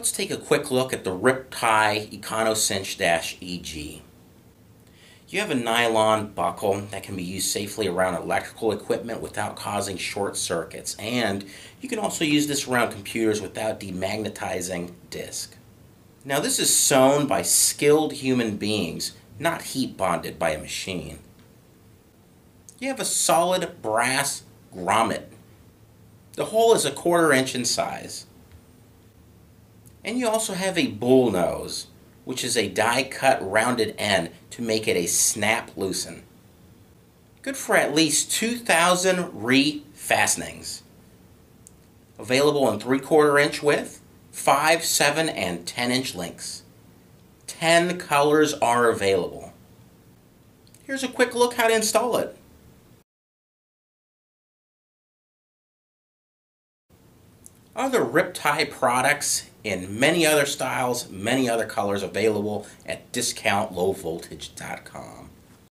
Let's take a quick look at the Rip-Tie EconoCinch-EG. You have a nylon buckle that can be used safely around electrical equipment without causing short circuits and you can also use this around computers without demagnetizing disk. Now this is sewn by skilled human beings, not heat bonded by a machine. You have a solid brass grommet. The hole is a quarter inch in size. And you also have a bull nose, which is a die cut rounded end to make it a snap loosen. Good for at least 2,000 re-fastenings. Available in 3 quarter inch width, 5, 7, and 10 inch lengths. 10 colors are available. Here's a quick look how to install it. Other Rip-Tie products in many other styles, many other colors available at discountlowvoltage.com.